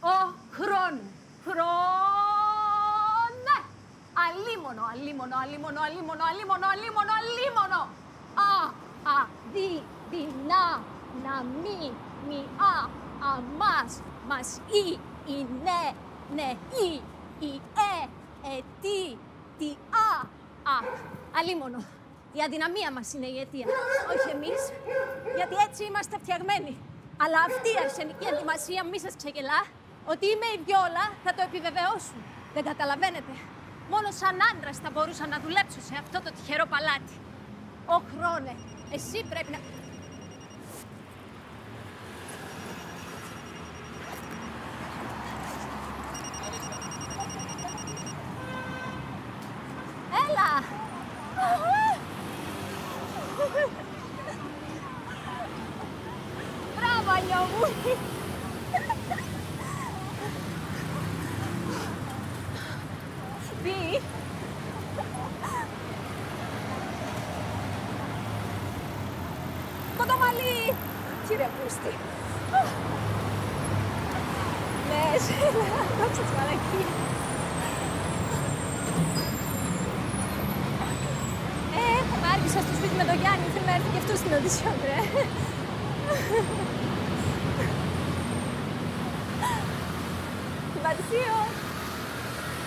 Ο χρόνο. Χρόνο. Αλίμονο, αλίμονο, αλίμονο, αλίμονο, αλίμονο, αλίμονο, αλίμονο. Α, α, δι, δεινά, να μη, μη, α, αμάς, μας, ή, η, ναι, ναι, ή, η, ε, ε, τι, τι, α, α, αλίμονο. Η αδυναμία μας είναι η αιτία, όχι εμείς, γιατί έτσι είμαστε φτιαγμένοι. Αλλά αυτή η αρσενική αντιμασία, μη σας ξεγελά, ότι είμαι η Βιόλα, θα το επιβεβαιώσουν. Δεν καταλαβαίνετε. Μόνο σαν άντρας θα μπορούσα να δουλέψω σε αυτό το τυχερό παλάτι. Ω χρόνε, εσύ πρέπει να... Έλα! Brava, gli auguri! B? Kota Mali! Άργησα στο σπίτι με τον Γιάννη. Θέλει να έρθει και αυτός στην οντισιόν, ρε. Βατισίο.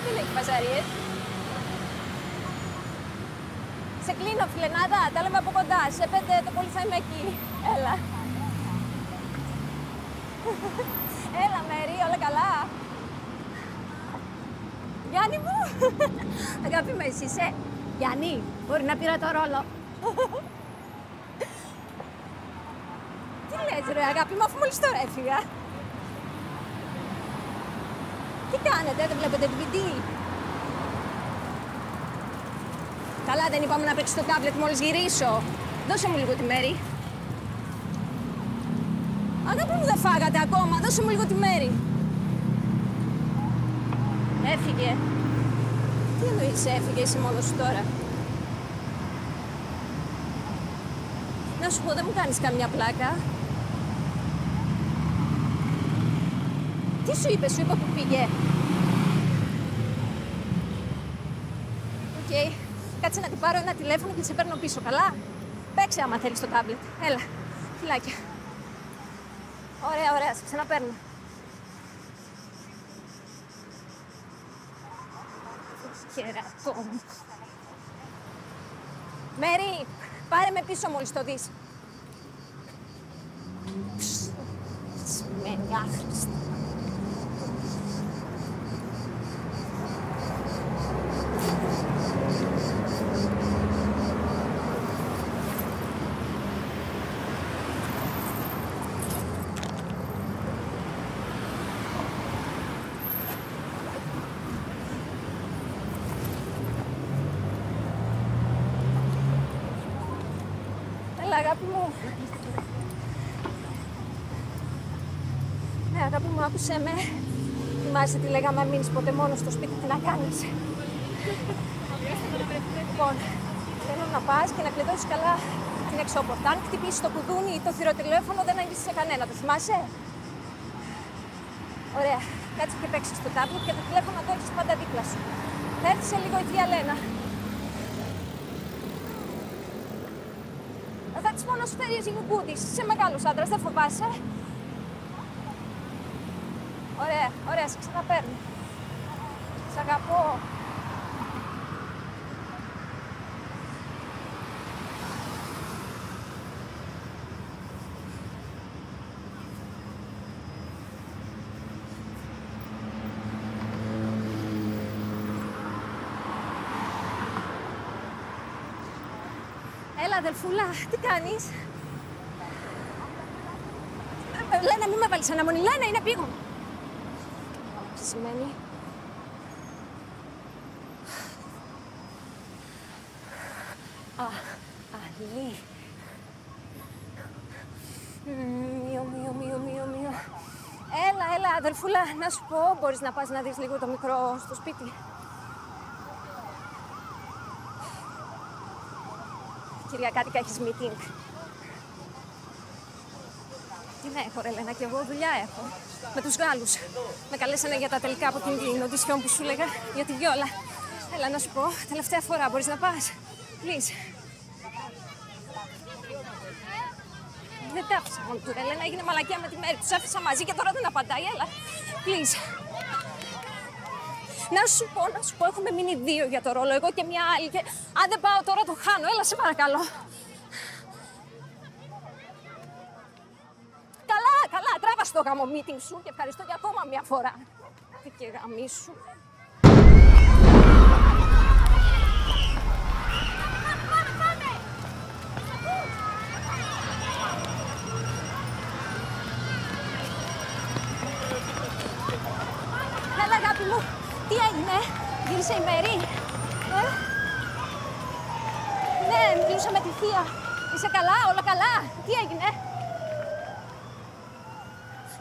Δεν έχει παζαρίες. Σε κλείνω, φιλενάδα. Τα λέμε από κοντά. Σε πέντε το πολύ θα είμαι εκεί. Έλα. Έλα, Μέρη, όλα καλά. Γιάννη μου. Αγάπη με, εσύ είσαι. Γιάννη, μπορεί να πήρα το ρόλο. Τι λες ρε αγάπη μου, αφού μόλις τώρα έφυγα. Τι κάνετε, δεν βλέπετε DVD. Καλά, δεν είπαμε να παίξεις το τάμπλετ μόλις γυρίσω. Δώσε μου λίγο τη μέρη. Αγάπη μου, δεν φάγατε ακόμα. Δώσε μου λίγο τη μέρη. Έφυγε. Τι εννοείς έφυγε, είσαι μόνος σου τώρα; Να σου πω, δεν μου κάνεις καμιά πλάκα. Τι σου είπε, σου είπε που πήγε. Οκ. Κάτσε να την πάρω ένα τηλέφωνο και σε παίρνω πίσω, καλά; Παίξε άμα θέλεις το τάμπλετ. Έλα. Φιλάκια. Ωραία, ωραία. Σε ξαναπαίρνω. Κερατό μου. Μέρι, πάρε με πίσω μόλις το δεις. Σμένη άχρηστη. Αγάπη μου. Ναι, αγάπη μου, άκουσέ με. Θυμάσαι τι λέγαμε, αν μείνεις ποτέ μόνος στο σπίτι, τι να κάνεις. λοιπόν, θέλω να πας και να κλειδώσεις καλά την εξώπορτα. Αν χτυπήσεις το κουδούνι ή το θηροτηλέφωνο, δεν αγγίσεις σε κανένα. Το θυμάσαι; Ωραία. Κάτσε και παίξεις στο τάμπλετ και το τηλέφωνο το έχεις πάντα δίπλα σου. Θα έρθει σε λίγο η θεία Λένα. Θα της μόνο σου φέρει ζυγουκούδης. Είσαι μεγάλος άντρας, δεν φοβάσαι. Ωραία, ωραία, σε ξαναπαίρνω. Σ' αγαπώ. Έλα, αδελφούλα, τι κάνεις; Ε, Λένα, μην με βάλεις αναμονή. Λένα, είναι πήγον. Τι σημαίνει; Α, αλή. Μιο, μιο, μιο, μιο, μιο. Έλα, έλα, αδελφούλα, να σου πω, μπορείς να πας να δεις λίγο το μικρό στο σπίτι. Κυριακάτικα έχεις meeting. Τι να έχω, ρε Λένα, και εγώ δουλειά έχω. Με τους Γάλλους. Με καλέσανε για τα τελικά από την οντισιόν που σου έλεγα για τη Βιόλα. Έλα να σου πω, τελευταία φορά μπορείς να πας; Please. Δεν τα άφησα μόνο του, ρε Λένα, έγινε μαλακιά με τη μέρη. Τους άφησα μαζί και τώρα δεν απαντάει, έλα. Please. Να σου πω, να σου πω, έχουμε μείνει δύο για το ρόλο, εγώ και μια άλλη. Και αν δεν πάω τώρα το χάνω, έλα σε παρακαλώ. Καλά, καλά, τράβα στο γάμο meeting σου και ευχαριστώ για ακόμα μια φορά. Τι και γαμί σου. Τι έγινε, γύρισε η Μέρη. Ε; Ναι, μιλούσα με τη θεία. Είσαι καλά, όλα καλά; Τι έγινε;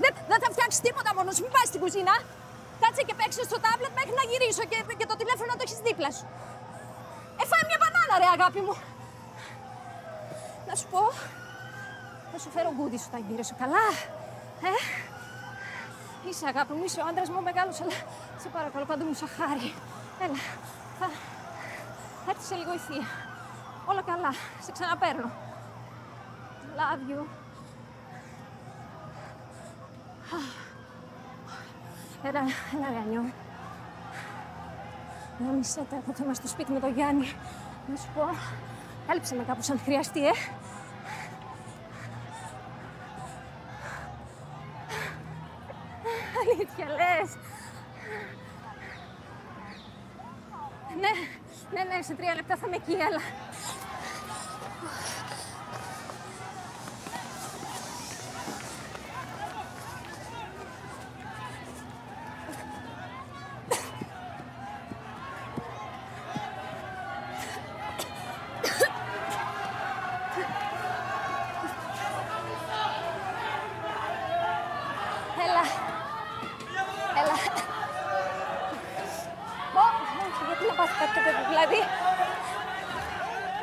Δεν, δεν θα φτιάξεις τίποτα μόνος σου. Μην πάει στην κουζίνα. Κάτσε και παίξε στο τάμπλετ μέχρι να γυρίσω και, και το τηλέφωνο να το έχεις δίπλα σου. Ε, φάει μια μπανάνα, ρε αγάπη μου. Να σου πω. Θα σου φέρω γκούντι σου, θα γυρίσω καλά; Ε, Είσαι αγάπη μου, είσαι ο άντρας μου μεγάλος, αλλά σε παρακαλώ παντού μου σαχάρι. Έλα, θα, θα έρθει σε λίγο η θεία. Όλα καλά, σε ξαναπαίρνω. Love you. Έλα, έλα, Ρανιό. Να μισέ τα από θέμα στο σπίτι με τον Γιάννη. Να σου πω, έλειψε με κάπως αν χρειαστεί, ε. Αλήθεια λες. Ναι, ναι, ναι, σε τρία λεπτά θα είμαι εκεί, αλλά... το παιδί, δηλαδή.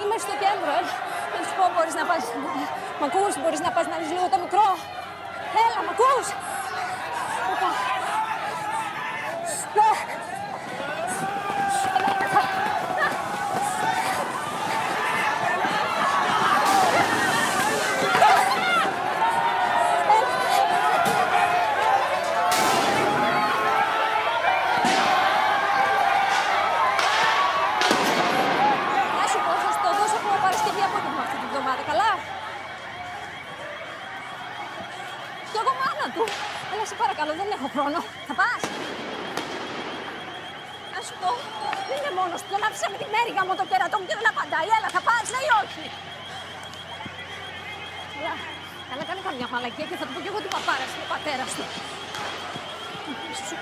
Είμαι στο κέντρο, ε. Να σου πω, μπορείς να πας... Μ' ακούς, μπορείς να πας να δεις λίγο το μικρό. Έλα, μ' ακούς. Οπα. Ναι. Να σου πω, θα σου το δώσω από Παρασκευή απόγευμα αυτή τη βδομάδα, καλά. Κι εγώ μάνα του. Έλα, σε παρακαλώ, δεν έχω χρόνο. Θα πας. Να σου πω, δεν είναι μόνος του. Τον άφησα με τη μέρη γάμο το κέρατό μου και δεν απαντάει. Έλα, θα πας, ναι ή όχι. Έλα, καλά κάνει καμιά μαλακία και θα του πω κι εγώ την παπάρας του, ο πατέρας του. Σου-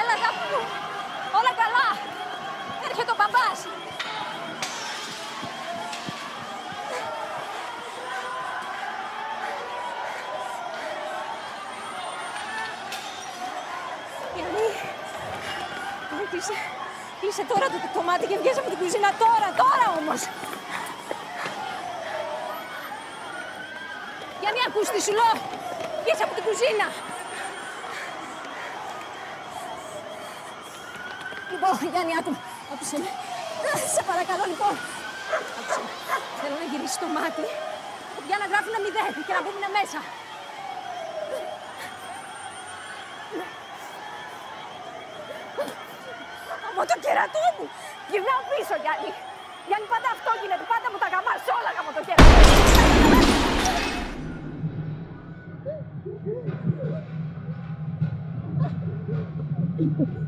Έλα, αγάπη μου. Όλα καλά. Έρχεται ο μπαμπάς. Γιάννη, Γιάννη, κλείσε, κλείσε τώρα το, το μάτι και βγες από την κουζίνα τώρα, τώρα όμως. Γιάννη, ακούς τι σου λέω. Βγες από την κουζίνα. Λοιπόν, Γιάννη, άκου. Άκουσε με. Α, Σε παρακαλώ, λοιπόν. Άκουσε με. Θέλω να γυρίσει το μάτι για να γράφει ένα μηδέν και να μπούμε μέσα. Από το κερατό μου. Γυρνάω πίσω, Γιάννη. Γιάννη, πάντα αυτό γίνεται. Πάντα μου τα γαμάς όλα από το κερατό. μου.